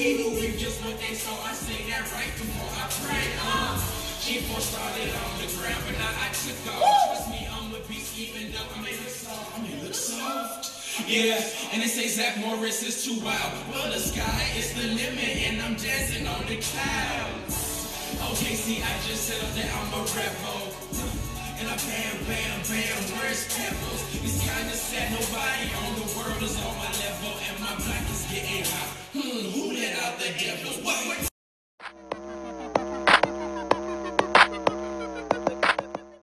He who just what they sow, I live by what the Bible say that right before I pray. Uh, G4 started on the ground, but now I took off. Trust me, I'm a beast, even though I may look soft. I may look soft. Yeah, and they say Zach Morris is too wild. Well, the sky is the limit, and I'm dancing on the clouds. Okay, see, I just said up that I'm a rebel. And I bam, bam, bam, where's pebbles? It's kinda sad, nobody on the world is on my level, and my black is getting hot. Hmm, who let out the devil?